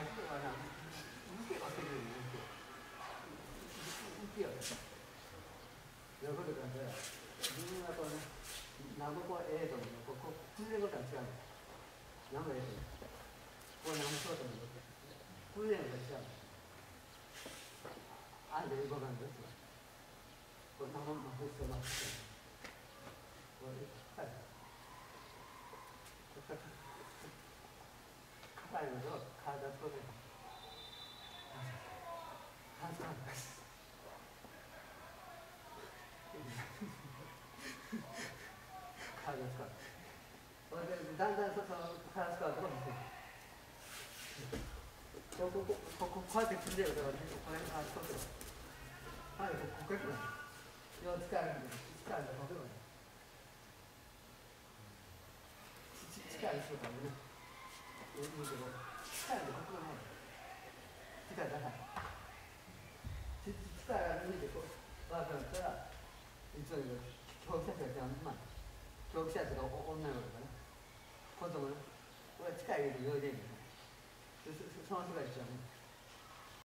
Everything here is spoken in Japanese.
あ、今日はな、見て忘れるよ、見て。見てよ。よくる感。みんなこうね、何もこ、ええと思う。ここ、訓練ごとは違うの。何ええと思う。こう、何もそうと思う。訓練ごと違うの。あんた動んですよ。こんなもん、まふっとまふっと。これ、はい。硬いの体とで恥ずかしい体使うだんだんその体使うところにここここここうやって崩れるからこれあそうするはいここここよう使えるんで使えるところに力するからね言うけど機械でここがない力だから力が抜いてこうワークだったらいつも言う教育者たちがまあ教育者とか女の子とかね子供ね俺は力入れて泳いできるそそその人が一緒ね